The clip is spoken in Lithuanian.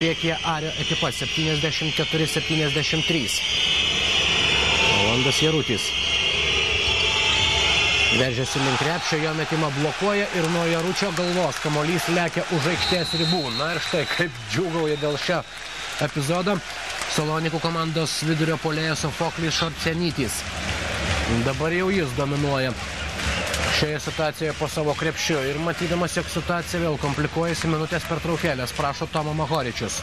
Priekyje Ario ekipa 74-73. Rolandas Jarutis. Veržiasi link krepšio, jo metimą blokuoja ir nuo Jaručio galvos kamolys lekia už aikštės ribų. Na ir štai kaip džiūgauja dėl šio epizodo Salonikų komandos vidurio polėjas Sofoklis Šarcenytis. Dabar jau jis dominuoja šioje situacijoje po savo krepšiu ir matydamas, jog situacija vėl komplikuojasi minutės pertraukėlės, prašo Tomą Mahoričius.